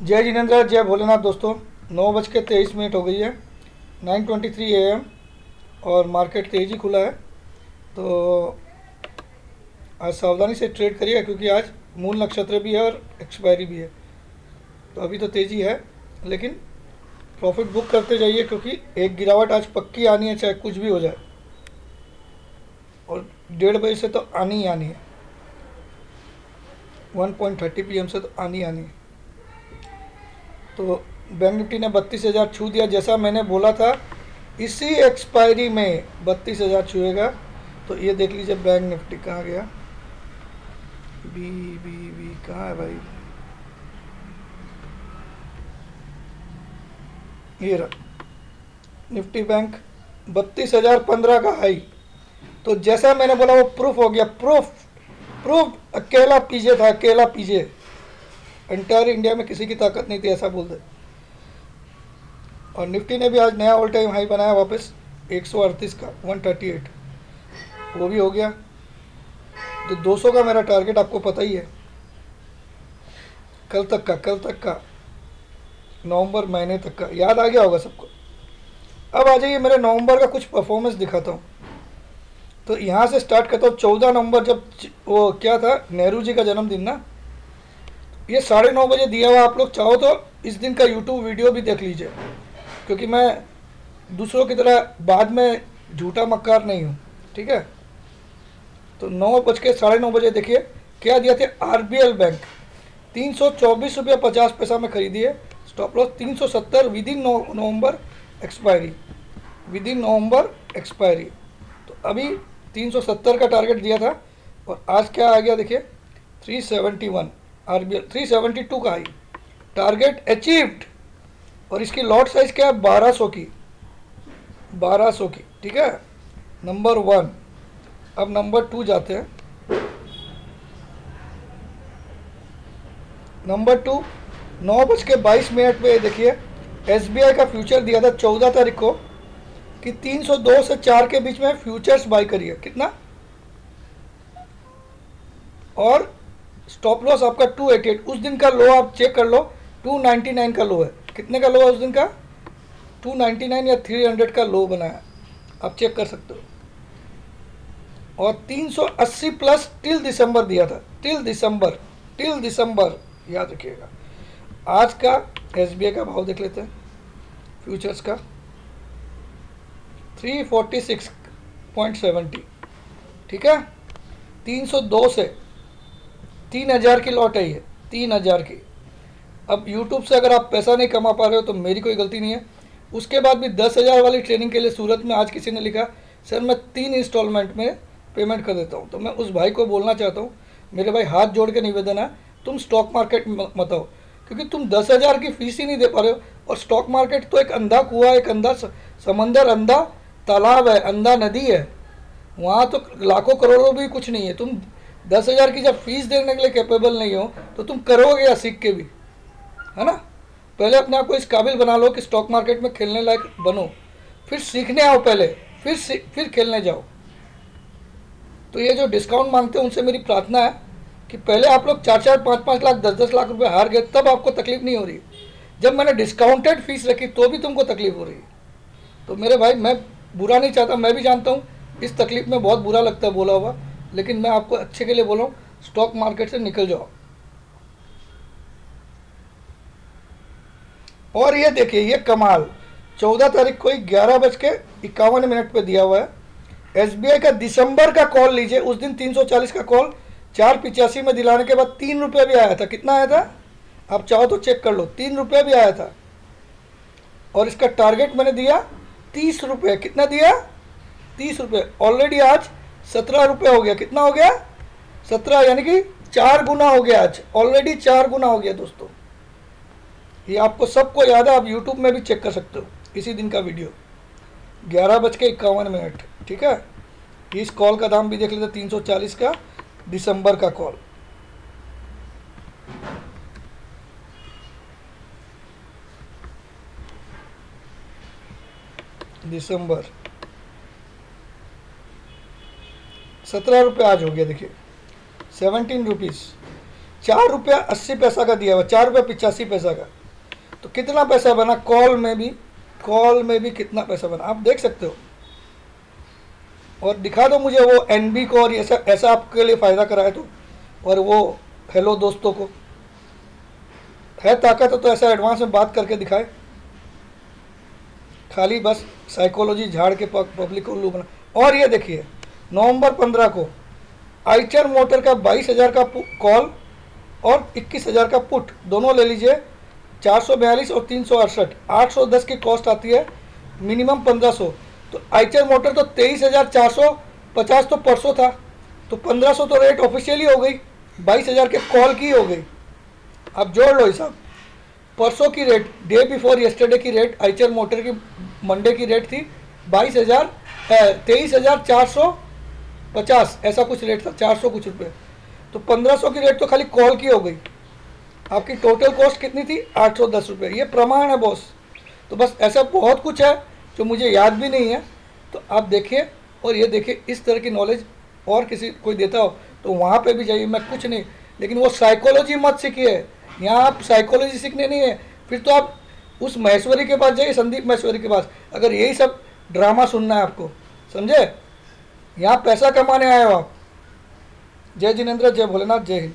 जय जिनेन्द्र जय भोलेनाथ दोस्तों। नौ बज के तेईस मिनट हो गई है। Nine twenty three A M और मार्केट तेज़ी खुला है। तो आज सावधानी से ट्रेड करिए क्योंकि आज मूल नक्षत्र भी है और एक्सपायरी भी है। तो अभी तो तेज़ी है, लेकिन प्रॉफिट बुक करते जाइए क्योंकि एक गिरावट आज पक्की आनी है, चाहे कुछ भी हो जाए। और डेढ़ बजे से तो आनी ही आनी है। वन पॉइंट थर्टी पी से तो आनी आनी है। तो बैंक निफ्टी ने बत्तीस हज़ार छू दिया। जैसा मैंने बोला था, इसी एक्सपायरी में बत्तीस हज़ार छुएगा। तो ये देख लीजिए बैंक निफ्टी कहाँ गया। बी बी बी कहाँ है भाई? ये रहा। निफ्टी बैंक बत्तीस हज़ार पंद्रह का हाई। तो जैसा मैंने बोला, वो प्रूफ हो गया। प्रूफ प्रूफ अकेला पीजे था, अकेला पीजे। एंटायर इंडिया में किसी की ताकत नहीं थी, ऐसा बोल दे। और निफ्टी ने भी आज नया ऑल टाइम हाई बनाया वापस, एक सौ अड़तीस का 138 वो भी हो गया। तो 200 का मेरा टारगेट आपको पता ही है। कल तक का, कल तक का, नवंबर महीने तक का, याद आ गया होगा सबको। अब आ जाइए, मेरे नवंबर का कुछ परफॉर्मेंस दिखाता हूँ। तो यहाँ से स्टार्ट करता हूँ, चौदह नवंबर जब वो क्या था, नेहरू जी का जन्मदिन ना? ये साढ़े नौ बजे दिया हुआ आप लोग चाहो तो इस दिन का यूट्यूब वीडियो भी देख लीजिए। क्योंकि मैं दूसरों की तरह बाद में झूठा मक्कार नहीं हूँ, ठीक है? तो नौ बज के साढ़े नौ बजे देखिए, क्या दिया थे? आर बी एल बैंक तीन सौ चौबीस रुपये पचास पैसा में खरीदी है। स्टॉप लॉस तीन सौ सत्तर within November expiry within November expiry तो अभी तीन सौ सत्तर का टारगेट दिया था और आज क्या आ गया देखिए? Three seventy one R B L three seventy two का हाई टारगेट अचीव्ड और इसकी लॉट साइज़ क्या है? बारह सौ की। बारह सौ की, ठीक है? नंबर वन अब नंबर टू जाते हैं। नंबर टू नौ बज के बाईस मिनट में देखिए एसबीआई का फ्यूचर दिया था चौदह तारीख को कि 302 से चार के बीच में फ्यूचर्स बाई करिए। कितना? और स्टॉप लॉस आपका 288 उस दिन का लो आप चेक कर लो 299 का लो है। कितने का लो है उस दिन का? 299 या 300 का लो बनाया आप चेक कर सकते हो। और 380 प्लस टिल दिसंबर दिया था। टिल दिसंबर टिल दिसंबर याद रखिएगा। आज का एस का भाव देख लेते हैं। फ्यूचर्स का। 346.70 ठीक है? 302 से तीन हज़ार की लौट है ये, तीन हज़ार की। अब यूट्यूब से अगर आप पैसा नहीं कमा पा रहे हो तो मेरी कोई गलती नहीं है। उसके बाद भी दस हज़ार वाली ट्रेनिंग के लिए सूरत में आज किसी ने लिखा, सर, मैं तीन इंस्टॉलमेंट में पेमेंट कर देता हूँ। तो मैं उस भाई को बोलना चाहता हूँ, मेरे भाई, हाथ जोड़ के निवेदन है, तुम स्टॉक मार्केट मत आओ, क्योंकि तुम दस हज़ार की फ़ीस ही नहीं दे पा रहे हो। और स्टॉक मार्केट तो एक अंधा कुआ एक अंधा समंदर, अंधा तालाब है, अंधा नदी है। वहाँ तो लाखों करोड़ों भी कुछ नहीं है। तुम दस हज़ार की जब फ़ीस देने के लिए कैपेबल नहीं हो तो तुम करोगे या सीख के भी? है ना? पहले अपने आप को इस काबिल बना लो कि स्टॉक मार्केट में खेलने लायक बनो। फिर सीखने आओ पहले, फिर फिर खेलने जाओ। तो ये जो डिस्काउंट मांगते हैं, उनसे मेरी प्रार्थना है कि पहले आप लोग चार चार पाँच पाँच लाख दस दस लाख रुपए हार गए, तब आपको तकलीफ़ नहीं हो रही। जब मैंने डिस्काउंटेड फ़ीस रखी तो भी तुमको तकलीफ़ हो रही तो मेरे भाई, मैं बुरा नहीं चाहता, मैं भी जानता हूँ, इस तकलीफ़ में बहुत बुरा लगता है, बोला हुआ। लेकिन मैं आपको अच्छे के लिए बोला हूँ स्टॉक मार्केट से निकल जाओ। और ये देखिए, ये कमाल। चौदह तारीख को ही ग्यारह बज के इक्यावन मिनट पे दिया हुआ है। एसबीआई का दिसंबर का कॉल लीजिए, उस दिन 340 का कॉल, चार पिचासी में दिलाने के बाद तीन रुपये भी आया था। कितना आया था? आप चाहो तो चेक कर लो, तीन रुपये भी आया था। और इसका टारगेट मैंने दिया तीस रुपये। कितना दिया? तीस रुपये। ऑलरेडी आज सत्रह रुपये हो गया। कितना हो गया? सत्रह, यानी कि चार गुना हो गया आज। ऑलरेडी चार गुना हो गया दोस्तों। ये आपको सबको याद है, आप यूट्यूब में भी चेक कर सकते हो, इसी दिन का वीडियो ग्यारह बज के इक्यावन मिनट, ठीक है? इस कॉल का दाम भी देख लेते, तीन सौ चालीस का, दिसंबर का कॉल दिसंबर। सत्रह रुपये आज हो गया, देखिए। सेवनटीन रुपीज़ चार रुपया अस्सी पैसा का दिया हुआ, चार रुपया पिचासी पैसा का। तो कितना पैसा बना? कॉल में भी, कॉल में भी कितना पैसा बना? आप देख सकते हो। और दिखा दो मुझे वो एन बी को और ऐसा ऐसा आपके लिए फ़ायदा कराए तो। और वो, हेलो दोस्तों को। है ताकत तो ऐसा एडवांस में बात करके दिखाए। खाली बस साइकोलॉजी झाड़ के पब्लिक को उल्लू बना। और ये देखिए। नवंबर पंद्रह को आइचर मोटर का बाईस हज़ार का कॉल और इक्कीस हज़ार का पुट। दोनों ले लीजिए, चार सौ बयालीस और तीन सौ की कॉस्ट आती है मिनिमम पंद्रह सौ। तो आइचर मोटर तो तेईस हज़ार चार सौ पचास तो परसों था तो पंद्रह सौ तो रेट ऑफिशियली हो गई, बाईस हज़ार के कॉल की हो गई। अब जोड़ लो हिसाब। परसों की रेट डे बिफोर यस्टरडे की रेट आइचर मोटर की मंडे की रेट थी बाईस हज़ार तेईस हज़ार चार सौ पचास, ऐसा कुछ रेट था, चार सौ कुछ रुपये तो पंद्रह सौ की रेट तो खाली कॉल की हो गई। आपकी टोटल कॉस्ट कितनी थी? आठ सौ दस रुपये ये प्रमाण है बॉस तो बस ऐसा बहुत कुछ है जो मुझे याद भी नहीं है। तो आप देखिए और ये देखिए, इस तरह की नॉलेज और किसी, कोई देता हो तो वहाँ पे भी जाइए। मैं कुछ नहीं। लेकिन वो साइकोलॉजी मत सीखिए। यहाँ आप साइकोलॉजी सीखने नहीं है। फिर तो आप उस महेश्वरी के पास जाइए, संदीप महेश्वरी के पास। अगर यही सब ड्रामा सुनना है आपको, समझे? यहाँ पैसा कमाने आए हो। आप जय जिनेन्द्र जय भोलेनाथ जय हिंद।